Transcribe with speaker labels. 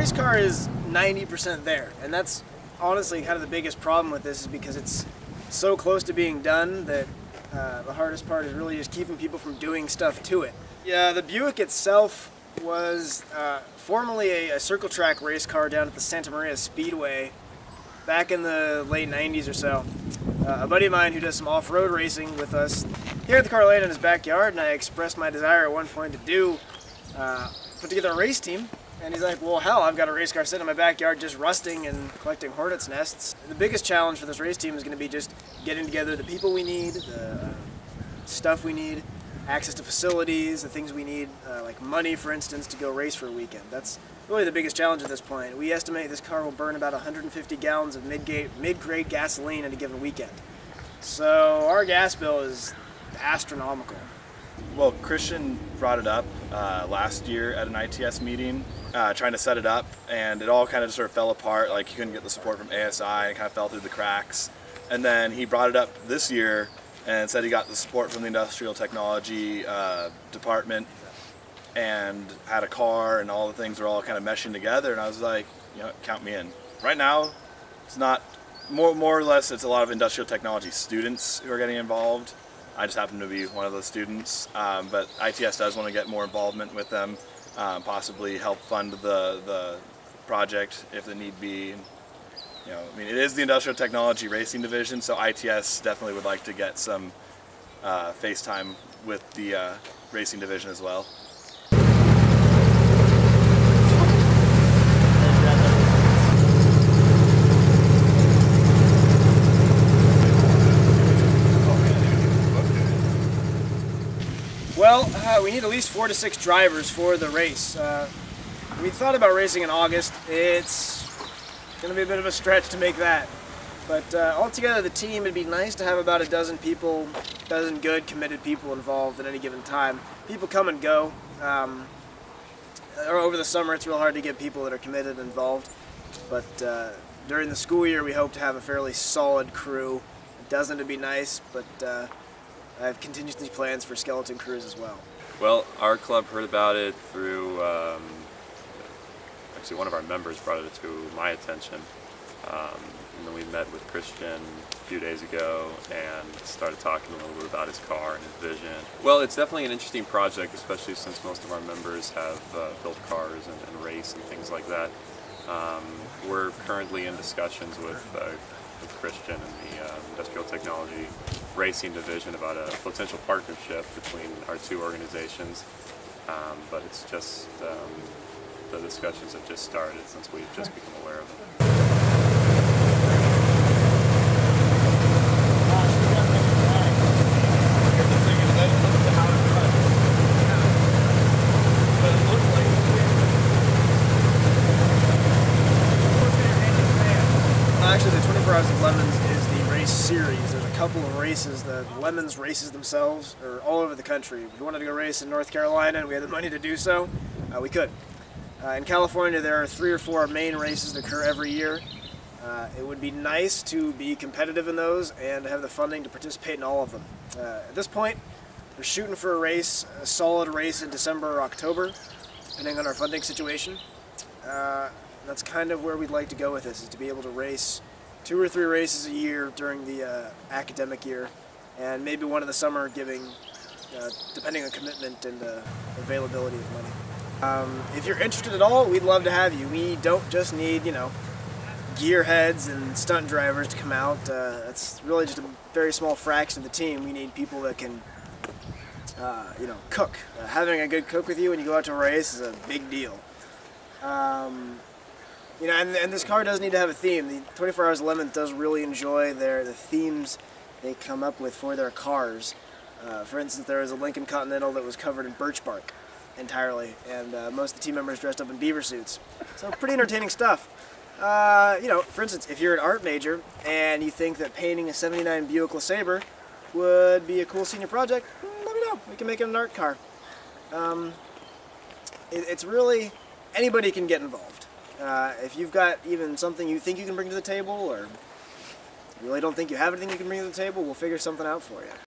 Speaker 1: is 90% there, and that's honestly kind of the biggest problem with this is because it's so close to being done that uh, the hardest part is really just keeping people from doing stuff to it. Yeah, the Buick itself was uh, formerly a, a circle track race car down at the Santa Maria Speedway back in the late 90s or so. Uh, a buddy of mine who does some off-road racing with us here at the car laying in his backyard, and I expressed my desire at one point to do uh, put together a race team. And he's like, well, hell, I've got a race car sitting in my backyard just rusting and collecting hornets nests. The biggest challenge for this race team is going to be just getting together the people we need, the uh, stuff we need, access to facilities, the things we need, uh, like money, for instance, to go race for a weekend. That's really the biggest challenge at this point. We estimate this car will burn about 150 gallons of mid-grade gasoline in a given weekend. So our gas bill is astronomical.
Speaker 2: Well, Christian brought it up uh, last year at an ITS meeting, uh, trying to set it up, and it all kind of just sort of fell apart. Like he couldn't get the support from ASI, and kind of fell through the cracks. And then he brought it up this year and said he got the support from the industrial technology uh, department and had a car and all the things were all kind of meshing together and I was like, you know, count me in. Right now, it's not, more, more or less it's a lot of industrial technology students who are getting involved. I just happen to be one of those students, um, but ITS does want to get more involvement with them, um, possibly help fund the, the project if the need be. You know, I mean, it is the Industrial Technology Racing Division, so ITS definitely would like to get some uh, face time with the uh, racing division as well.
Speaker 1: Uh, we need at least four to six drivers for the race. Uh, we thought about racing in August. It's going to be a bit of a stretch to make that. But uh, altogether, the team, it'd be nice to have about a dozen people, dozen good, committed people involved at any given time. People come and go. Um, over the summer, it's real hard to get people that are committed involved. But uh, during the school year, we hope to have a fairly solid crew. A dozen would be nice, but uh, I have contingency plans for skeleton crews as well.
Speaker 3: Well, our club heard about it through, um, actually one of our members brought it to my attention. Um, and then we met with Christian a few days ago and started talking a little bit about his car and his vision. Well, it's definitely an interesting project, especially since most of our members have uh, built cars and, and, race and things like that. Um, we're currently in discussions with, uh, with Christian and the uh, Industrial Technology Racing Division about a potential partnership between our two organizations. Um, but it's just, um, the discussions have just started since we've just become aware of it.
Speaker 1: Actually, the 24 Hours of Lemons race series. There's a couple of races that Lemons races themselves are all over the country. If we wanted to go race in North Carolina and we had the money to do so, uh, we could. Uh, in California, there are three or four main races that occur every year. Uh, it would be nice to be competitive in those and have the funding to participate in all of them. Uh, at this point, we're shooting for a race, a solid race in December or October, depending on our funding situation. Uh, that's kind of where we'd like to go with this, is to be able to race two or three races a year during the uh, academic year, and maybe one in the summer giving, uh, depending on commitment and uh, availability of money. Um, if you're interested at all, we'd love to have you. We don't just need, you know, gearheads and stunt drivers to come out. Uh, that's really just a very small fraction of the team. We need people that can, uh, you know, cook. Having a good cook with you when you go out to a race is a big deal. Um, you know, and, and this car does need to have a theme. The 24 Hours Lemon does really enjoy their the themes they come up with for their cars. Uh, for instance, there was a Lincoln Continental that was covered in birch bark entirely, and uh, most of the team members dressed up in beaver suits. So pretty entertaining stuff. Uh, you know, for instance, if you're an art major and you think that painting a 79 Buick LeSabre would be a cool senior project, hmm, let me know. We can make it an art car. Um, it, it's really, anybody can get involved. Uh, if you've got even something you think you can bring to the table or you really don't think you have anything you can bring to the table, we'll figure something out for you.